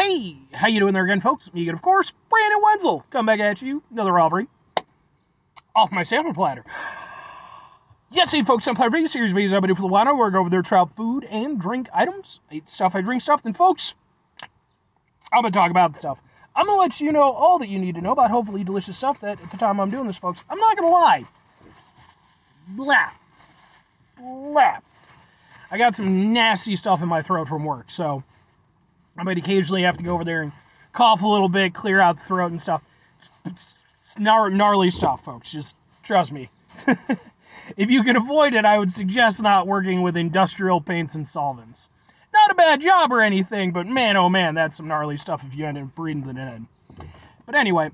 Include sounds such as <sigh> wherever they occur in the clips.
Hey, how you doing there again, folks? Me again, of course, Brandon Wenzel. Come back at you, another offering off my sample platter. Yes, hey folks, I'm Platter Video Series videos I've been doing for the while. We're over their trout food and drink items. I eat stuff, I drink stuff. Then, folks, I'm going to talk about stuff. I'm going to let you know all that you need to know about hopefully delicious stuff that at the time I'm doing this, folks, I'm not going to lie. Blah. Blah. I got some nasty stuff in my throat from work, so I might occasionally have to go over there and cough a little bit, clear out the throat and stuff. It's, it's, it's gnarly stuff, folks. Just trust me. <laughs> if you can avoid it, I would suggest not working with industrial paints and solvents. Not a bad job or anything, but man, oh man, that's some gnarly stuff if you end up breathing it in. But anyway,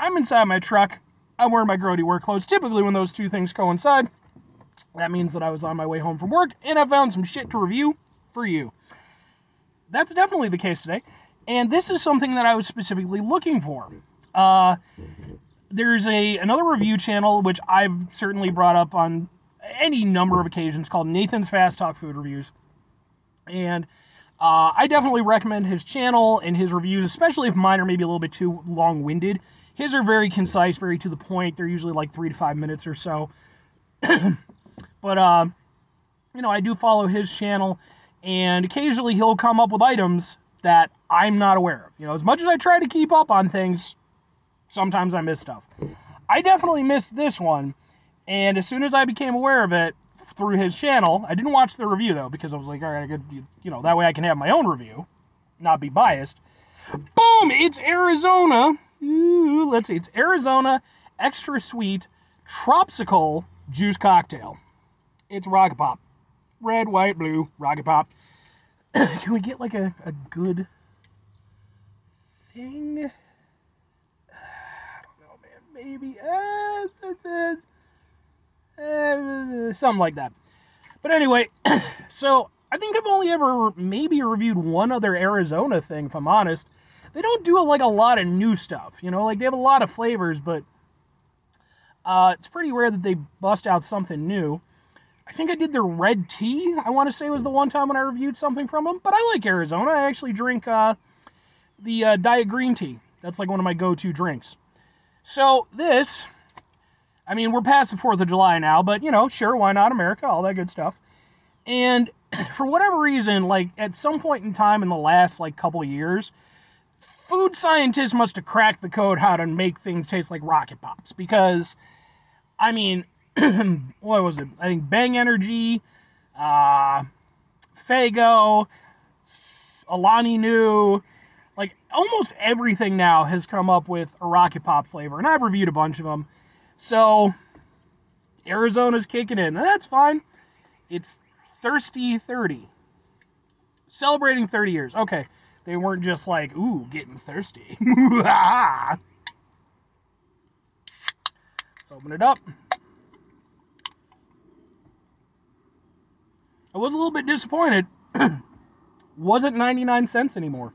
I'm inside my truck. I'm wearing my grody work clothes. Typically, when those two things coincide, that means that I was on my way home from work and I found some shit to review for you. That's definitely the case today. And this is something that I was specifically looking for. Uh, there's a another review channel which I've certainly brought up on any number of occasions called Nathan's Fast Talk Food Reviews. And uh, I definitely recommend his channel and his reviews, especially if mine are maybe a little bit too long winded. His are very concise, very to the point. They're usually like three to five minutes or so. <clears throat> but, uh, you know, I do follow his channel, and occasionally he'll come up with items that I'm not aware of. You know, as much as I try to keep up on things, sometimes I miss stuff. I definitely missed this one, and as soon as I became aware of it through his channel, I didn't watch the review though because I was like, all right, I could, you know, that way I can have my own review, not be biased. Boom! It's Arizona. Ooh, let's see, it's Arizona extra sweet Tropsicle juice cocktail. It's Rocket Pop, red, white, blue, Rocket Pop. <coughs> can we get like a, a good thing? <sighs> I don't maybe uh, uh, <laughs> something like that. But anyway, <coughs> so I think I've only ever maybe reviewed one other Arizona thing, if I'm honest. They don't do like a lot of new stuff, you know, like they have a lot of flavors, but uh, it's pretty rare that they bust out something new. I think I did their red tea. I want to say was the one time when I reviewed something from them. But I like Arizona. I actually drink uh, the uh, diet green tea. That's like one of my go-to drinks. So this, I mean, we're past the 4th of July now, but, you know, sure, why not America, all that good stuff. And <clears throat> for whatever reason, like, at some point in time in the last, like, couple years, food scientists must have cracked the code how to make things taste like Rocket Pops. Because, I mean, <clears throat> what was it? I think Bang Energy, uh, Faygo, Alani Nu, like almost everything now has come up with a rocket pop flavor, and I've reviewed a bunch of them. So Arizona's kicking in. That's fine. It's Thirsty 30. Celebrating 30 years. Okay. They weren't just like, ooh, getting thirsty. <laughs> Let's open it up. I was a little bit disappointed. <clears throat> Wasn't 99 cents anymore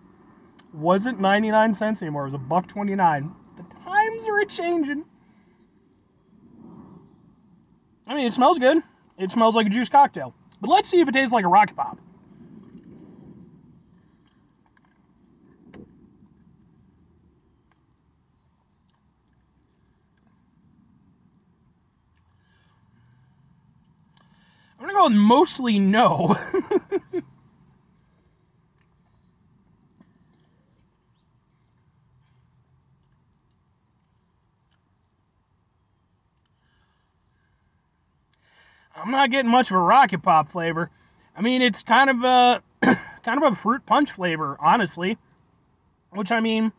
wasn't 99 cents anymore. It was a buck 29. The times are changing. I mean, it smells good. It smells like a juice cocktail. But let's see if it tastes like a Rocket Pop. Mostly no. <laughs> I'm not getting much of a rocket pop flavor. I mean, it's kind of a <clears throat> kind of a fruit punch flavor, honestly. Which I mean,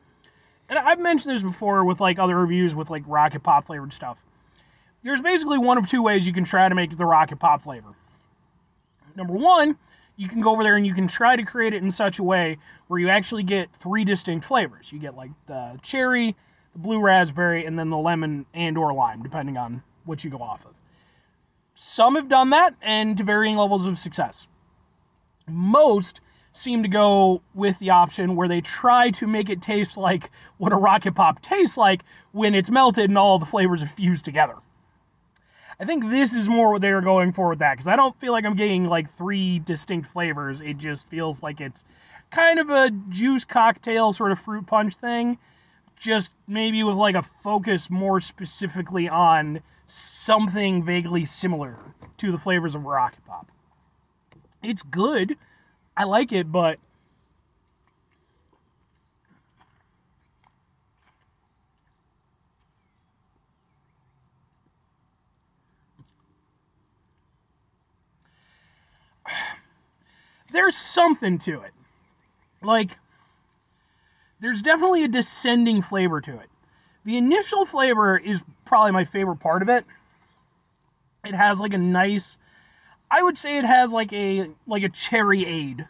and I've mentioned this before with like other reviews with like rocket pop flavored stuff. There's basically one of two ways you can try to make the rocket pop flavor. Number one, you can go over there and you can try to create it in such a way where you actually get three distinct flavors. You get like the cherry, the blue raspberry, and then the lemon and or lime, depending on what you go off of. Some have done that and to varying levels of success. Most seem to go with the option where they try to make it taste like what a rocket pop tastes like when it's melted and all the flavors are fused together. I think this is more what they're going for with that because I don't feel like I'm getting like three distinct flavors. It just feels like it's kind of a juice cocktail sort of fruit punch thing, just maybe with like a focus more specifically on something vaguely similar to the flavors of Rocket Pop. It's good. I like it, but there's something to it. Like, there's definitely a descending flavor to it. The initial flavor is probably my favorite part of it. It has like a nice, I would say it has like a like a cherry aid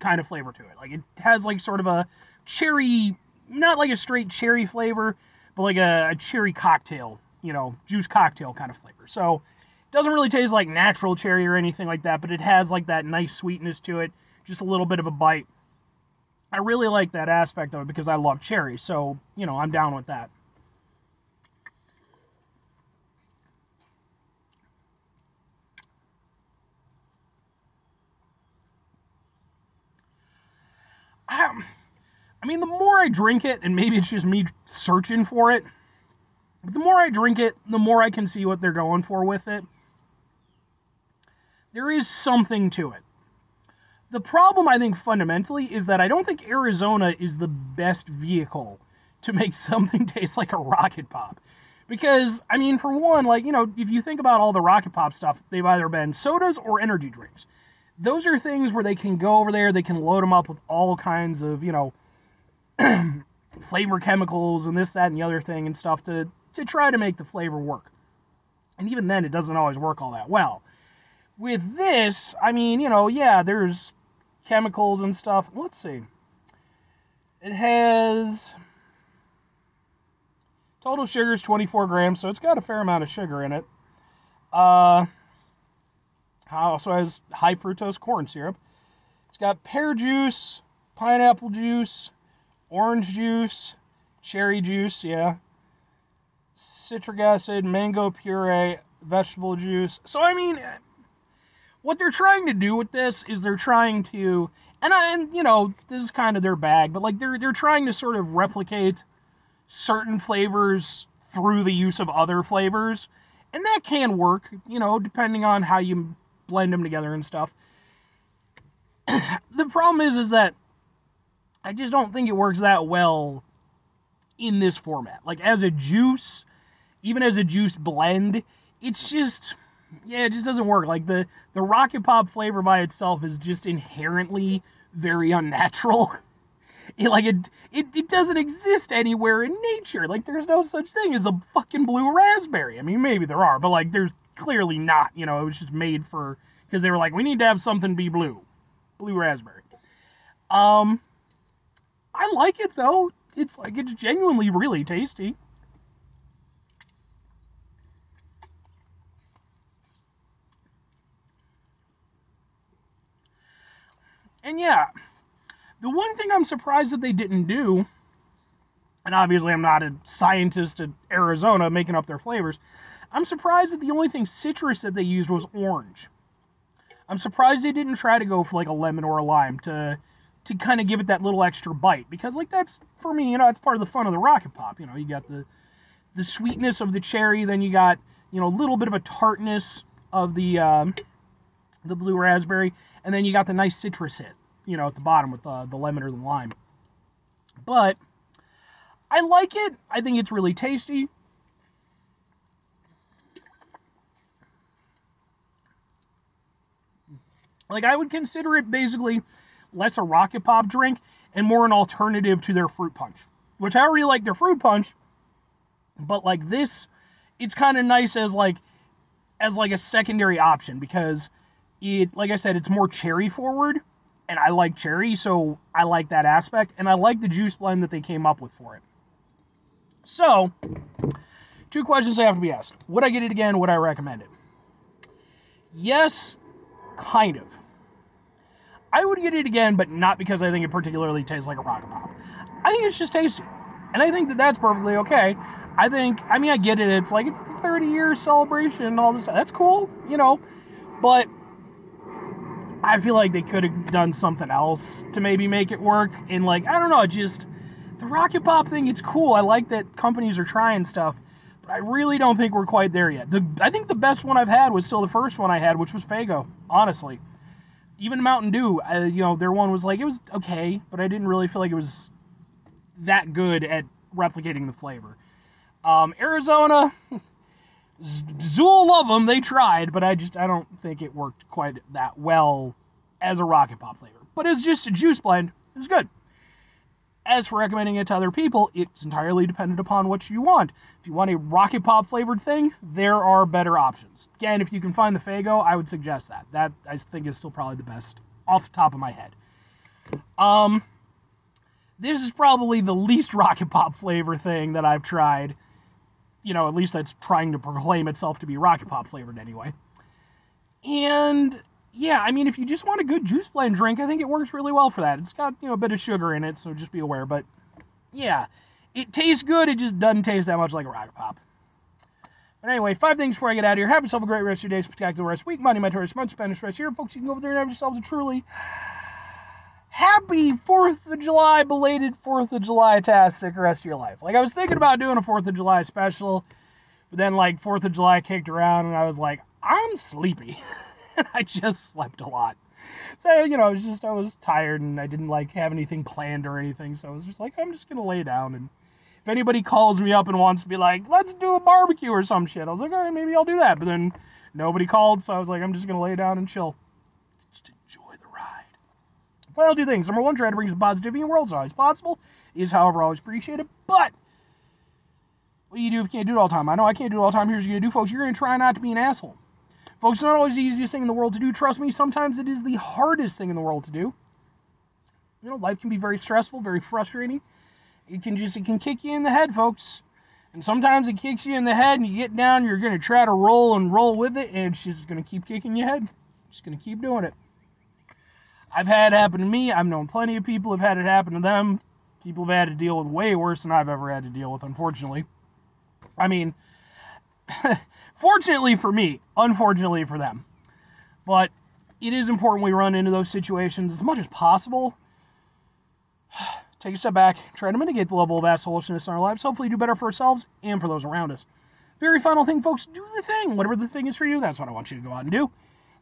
kind of flavor to it. Like it has like sort of a cherry, not like a straight cherry flavor, but like a, a cherry cocktail, you know, juice cocktail kind of flavor. So doesn't really taste like natural cherry or anything like that, but it has like that nice sweetness to it, just a little bit of a bite. I really like that aspect of it because I love cherry, so, you know, I'm down with that. I, I mean, the more I drink it, and maybe it's just me searching for it, the more I drink it, the more I can see what they're going for with it there is something to it. The problem, I think, fundamentally, is that I don't think Arizona is the best vehicle to make <laughs> something taste like a rocket pop. Because, I mean, for one, like, you know, if you think about all the rocket pop stuff, they've either been sodas or energy drinks. Those are things where they can go over there, they can load them up with all kinds of, you know, <clears throat> flavor chemicals and this, that, and the other thing and stuff to, to try to make the flavor work. And even then, it doesn't always work all that well with this, I mean, you know, yeah, there's chemicals and stuff. Let's see. It has total sugar is 24 grams, so it's got a fair amount of sugar in it. Uh, also has high fructose corn syrup. It's got pear juice, pineapple juice, orange juice, cherry juice, yeah, citric acid, mango puree, vegetable juice. So I mean, what they're trying to do with this is they're trying to and I, and you know this is kind of their bag but like they're they're trying to sort of replicate certain flavors through the use of other flavors and that can work you know depending on how you blend them together and stuff. <clears throat> The problem is is that I just don't think it works that well in this format. Like as a juice even as a juice blend it's just yeah, it just doesn't work. Like the the rocket pop flavor by itself is just inherently very unnatural. <laughs> It, like it, it it doesn't exist anywhere in nature. Like there's no such thing as a fucking blue raspberry. I mean, maybe there are, but like there's clearly not. You know, it was just made for because they were like, we need to have something be blue, blue raspberry. Um, I like it though. It's like it's genuinely really tasty. And yeah, the one thing I'm surprised that they didn't do, and obviously I'm not a scientist at Arizona making up their flavors, I'm surprised that the only thing citrus that they used was orange. I'm surprised they didn't try to go for like a lemon or a lime to to kind of give it that little extra bite because like that's for me, you know, it's part of the fun of the rocket pop. You know, you got the the sweetness of the cherry, then you got you know a little bit of a tartness of the um, the blue raspberry, and then you got the nice citrus hit, you know, at the bottom with the, the lemon or the lime. But I like it. I think it's really tasty. Like I would consider it basically less a rocket pop drink and more an alternative to their fruit punch. Which I really like their fruit punch, but like this, it's kind of nice as like as like a secondary option because it like I said, it's more cherry forward, and I like cherry, so I like that aspect, and I like the juice blend that they came up with for it. So, two questions I have to be asked: Would I get it again? Would I recommend it? Yes, kind of. I would get it again, but not because I think it particularly tastes like a rocket pop. I think it's just tasty, and I think that that's perfectly okay. I think, I mean, I get it. It's like it's the 30 year celebration and all this stuff. That's cool, you know, but I feel like they could have done something else to maybe make it work. And like, I don't know, just the rocket pop thing, it's cool. I like that companies are trying stuff, but I really don't think we're quite there yet. The I think the best one I've had was still the first one I had, which was Faygo, honestly. Even Mountain Dew, uh, you know, their one was like it was okay, but I didn't really feel like it was that good at replicating the flavor. Um, Arizona, Zool love them. They tried, but I just I don't think it worked quite that well as a rocket pop flavor. But as just a juice blend, it's good. As for recommending it to other people, it's entirely dependent upon what you want. If you want a rocket pop flavored thing, there are better options. Again, if you can find the Faygo, I would suggest that. That I think is still probably the best off the top of my head. Um, this is probably the least rocket pop flavor thing that I've tried you know, at least that's trying to proclaim itself to be rocket pop flavored anyway. And yeah, I mean, if you just want a good juice blend drink, I think it works really well for that. It's got you know a bit of sugar in it, so just be aware. But yeah, it tastes good. It just doesn't taste that much like a rocket pop. But anyway, five things before I get out of here. Have yourself a great rest of your day, spectacular rest week, my tourist month, Spanish rest here, folks. You can go over there and have yourselves a truly happy 4th of July, belated 4th of July tastic rest of your life. Like, I was thinking about doing a 4th of July special, but then, like, 4th of July kicked around, and I was like, I'm sleepy. <laughs> and I just slept a lot. So, you know, I was just, I was tired, and I didn't, like, have anything planned or anything, so I was just like, I'm just gonna lay down, and if anybody calls me up and wants to be like, let's do a barbecue or some shit, I was like, all right, maybe I'll do that, but then nobody called, so I was like, I'm just gonna lay down and chill. Final two things. Number one, try to bring some positivity in the world as always possible. Is, however, always appreciated. But what do you do if you can't do it all the time? I know I can't do it all the time. Here's what to do, folks. You're going to try not to be an asshole. Folks, it's not always the easiest thing in the world to do. Trust me, sometimes it is the hardest thing in the world to do. You know, life can be very stressful, very frustrating. It can just, it can kick you in the head, folks. And sometimes it kicks you in the head and you get down, you're going to try to roll and roll with it, and it's just going to keep kicking your head. Just going to keep doing it. I've had it happen to me. I've known plenty of people have had it happen to them. People have had to deal with way worse than I've ever had to deal with, unfortunately. I mean, <laughs> fortunately for me, unfortunately for them. But it is important we run into those situations as much as possible. <sighs> Take a step back, try to mitigate the level of assholishness in our lives, hopefully do better for ourselves and for those around us. Very final thing, folks, do the thing. Whatever the thing is for you, that's what I want you to go out and do.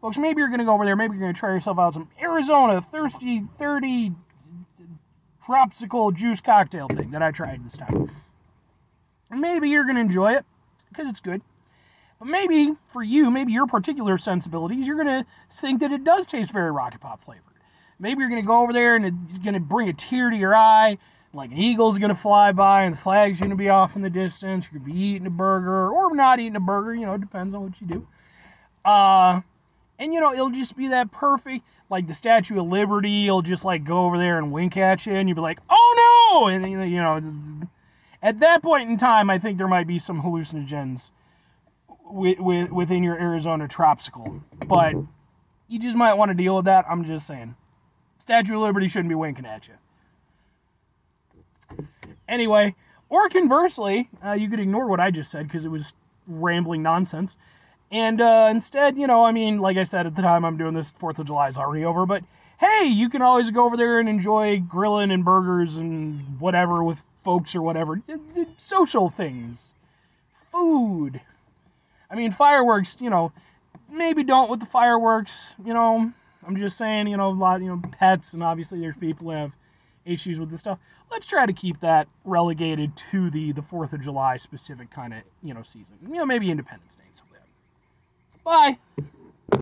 Folks, maybe you're going to go over there. Maybe you're going to try yourself out some Arizona Thirsty 30 Tropsicle Juice Cocktail thing that I tried this time. Maybe you're going to enjoy it because it's good. But maybe for you, maybe your particular sensibilities, you're going to think that it does taste very Rocket Pop flavored. Maybe you're going to go over there and it's going to bring a tear to your eye. Like an eagle's going to fly by and the flag's going to be off in the distance. You're going to be eating a burger or not eating a burger. You know, it depends on what you do. Uh, and you know, it'll just be that perfect, like the Statue of Liberty, it'll just like go over there and wink at you, and you'll be like, oh no! And you know, at that point in time, I think there might be some hallucinogens with, with, within your Arizona Tropsicle. But you just might want to deal with that. I'm just saying. Statue of Liberty shouldn't be winking at you. Anyway, or conversely, uh, you could ignore what I just said because it was rambling nonsense. And uh, instead, you know, I mean, like I said at the time I'm doing this, 4th of July is already over, but hey, you can always go over there and enjoy grilling and burgers and whatever with folks or whatever. Social things. Food. I mean, fireworks, you know, maybe don't with the fireworks, you know. I'm just saying, you know, a lot, you know, pets, and obviously there's people who have issues with this stuff. Let's try to keep that relegated to the the Fourth of July specific kind of you know season. You know, maybe Independence Day. Bye.